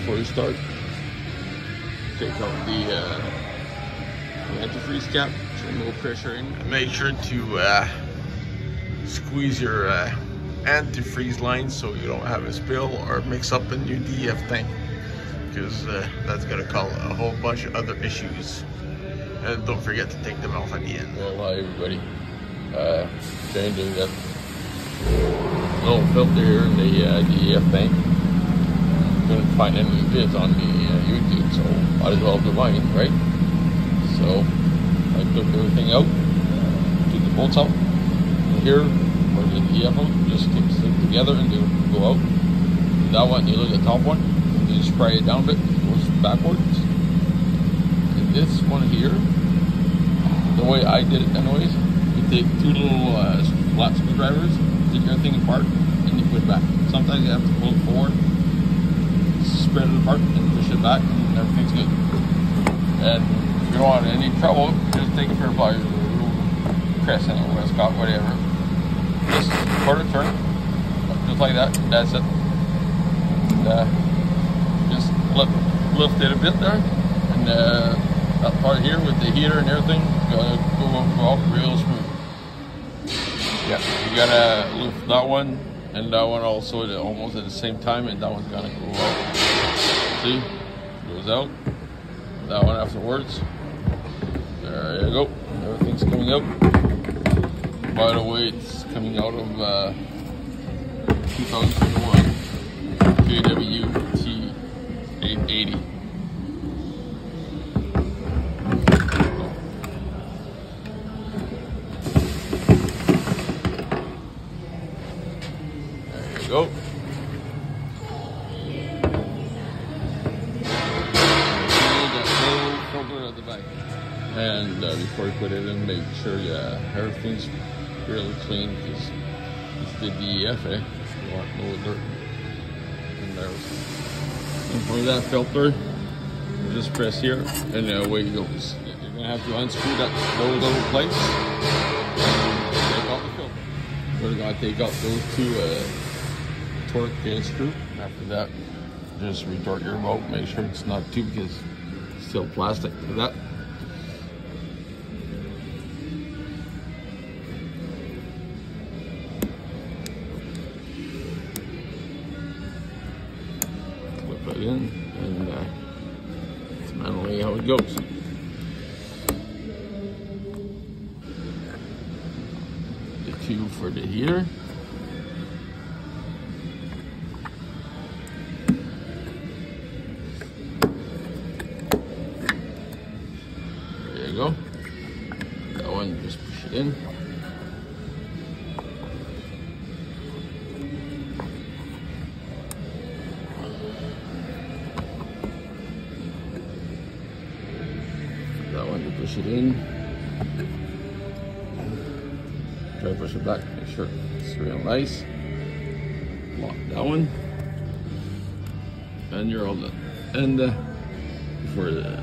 before you start. Take out the, uh, the antifreeze cap, so no pressure in. Make sure to uh, squeeze your uh, antifreeze line so you don't have a spill or mix up a new DEF tank because uh, that's gonna cause a whole bunch of other issues. And don't forget to take them off at the end. Well, hi everybody. Uh, changing that little filter here in the uh, DEF tank. Couldn't find any vids on the uh, YouTube, so might as well do mine, right? So I took everything out, took the bolts out. Here, where the them, just keep them together and they go out. That one, you look at the top one, you spray it down a bit, it goes backwards. And this one here, the way I did it anyways, you take two little uh, flat screwdrivers, take everything apart, and you put it back. Sometimes you have to pull it forward, spread it apart, and push it back, and everything's good. And if you don't want any trouble, just take a pair of pliers, or crescent, or Westcott, whatever. Just quarter turn, just like that, that's it. And, uh, just lift, lift it a bit there, and uh, that part here with the heater and everything, gotta go, go out real smooth. Yeah, you gotta lift that one and that one also at almost at the same time, and that one's gonna go out. See, goes out. That one afterwards. There you go. Everything's coming out. By the way, it's coming out of uh, 2021 KWT 880. There you go. And uh, before you put it in, make sure yeah, everything's really clean because it's the DEF, eh? You want no dirt in there. And for that filter, just press here and away it goes. You're gonna have to unscrew that those little plates and take out the filter. We're gonna take out those two uh, torque and screw. After that, just retort your bolt. Make sure it's not too because still plastic that. Flip it in and uh, it's manually how it goes. The two for the heater. In. That one, you push it in. Try to push it back, make sure it's real nice. Lock that one. And you're all done. And uh, for the